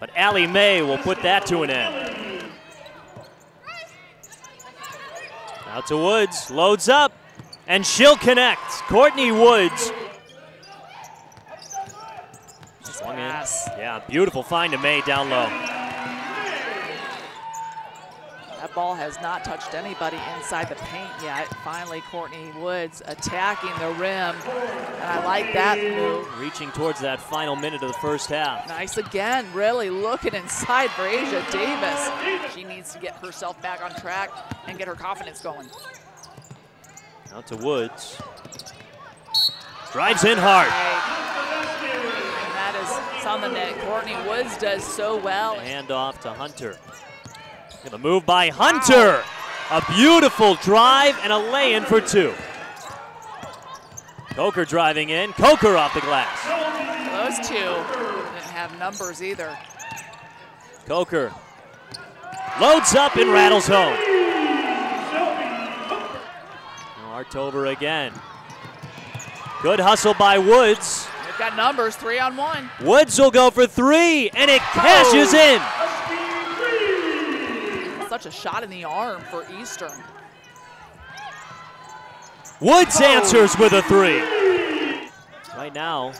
But Allie May will put that to an end. Out to Woods, loads up, and she'll connect. Courtney Woods. Swung in. Yeah, beautiful find to May down low. That ball has not touched anybody inside the paint yet. Finally, Courtney Woods attacking the rim. And I like that move. Reaching towards that final minute of the first half. Nice again, really looking inside for A'Jah Davis. She needs to get herself back on track and get her confidence going. Out to Woods. Drives in hard. And that is something that Courtney Woods does so well. Hand off to Hunter. Gonna move by Hunter. A beautiful drive and a lay-in for two. Koker driving in. Koker off the glass. Those two didn't have numbers either. Koker loads up and rattles home. Now Artover again. Good hustle by Woods. They've got numbers, three on one. Woods will go for three, and it oh. cashes in. Such a shot in the arm for Eastern. Woods oh. answers with a three. Right now,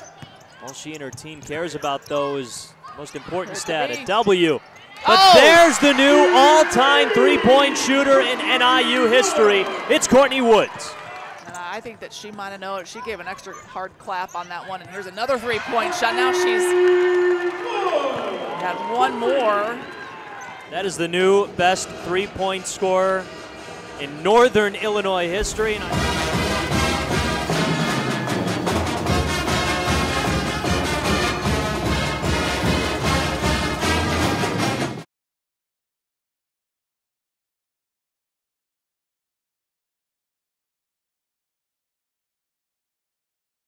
all she and her team cares about, though, is most important There's stat, the a V. W. But Oh! there's the new all-time three-point shooter in NIU history. It's Courtney Woods. And I think that she might have known it. She gave an extra hard clap on that one. And here's another three-point shot. Now she's got one more. That is the new best three-point scorer in Northern Illinois history.